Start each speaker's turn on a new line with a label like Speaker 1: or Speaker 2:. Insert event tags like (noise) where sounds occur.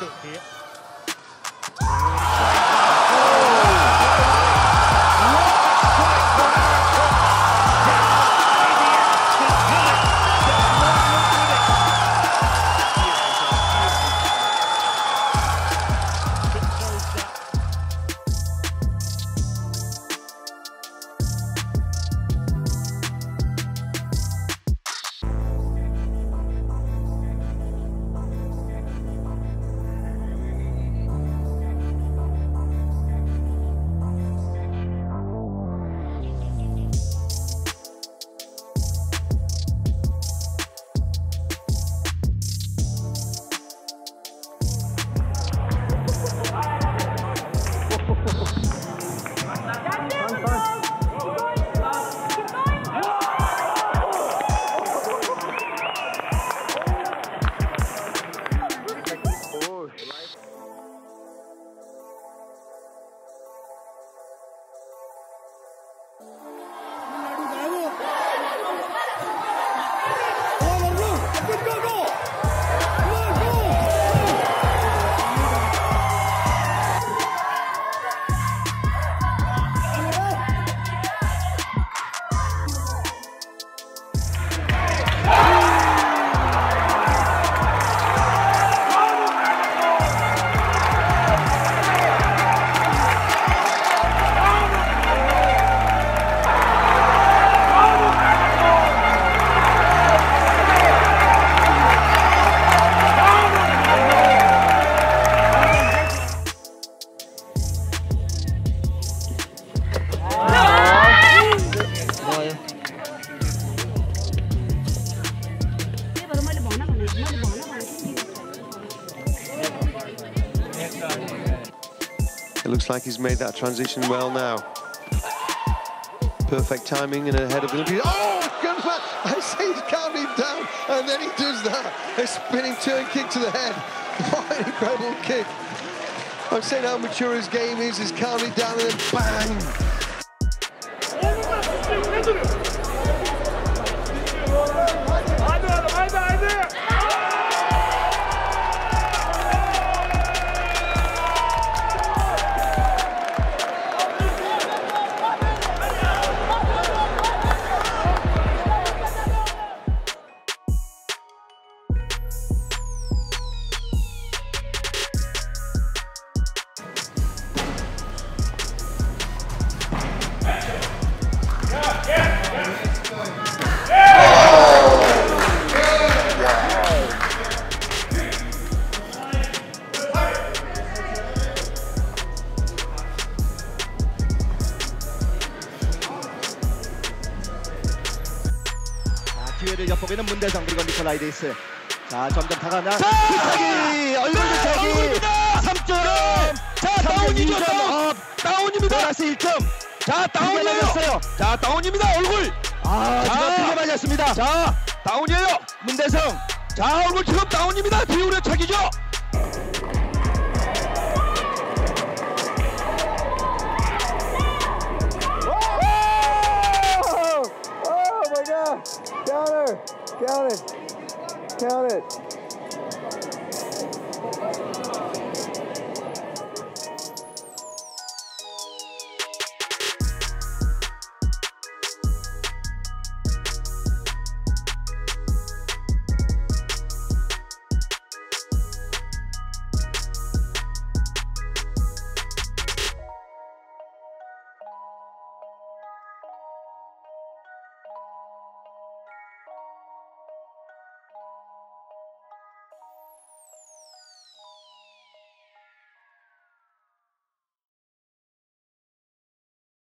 Speaker 1: cook here.
Speaker 2: It looks like he's made that transition well now. Perfect timing and ahead of Olympic. Oh, Gunman! I say he's counting down, and then he does that. A spinning turn kick to the head. (laughs) What an incredible kick. I'm saying how mature his game is, He's counting down and then bang!
Speaker 3: 기회를 엿보기는 문대성 그리고 니콜라이데이스. 자, 점점 다가나. 구차기 얼굴 구차기. 3점. 자, 다운이죠. 다운. 다운입니다. 보너스 1점. 자, 다운이에요. 자, 다운입니다. 얼굴. 아, 지금 크게 맞았습니다. 자, 다운이에요. 문대성. 자, 얼굴 지금 다운입니다. 비우려 차기죠.
Speaker 4: Oh Count her. Count it. Count it.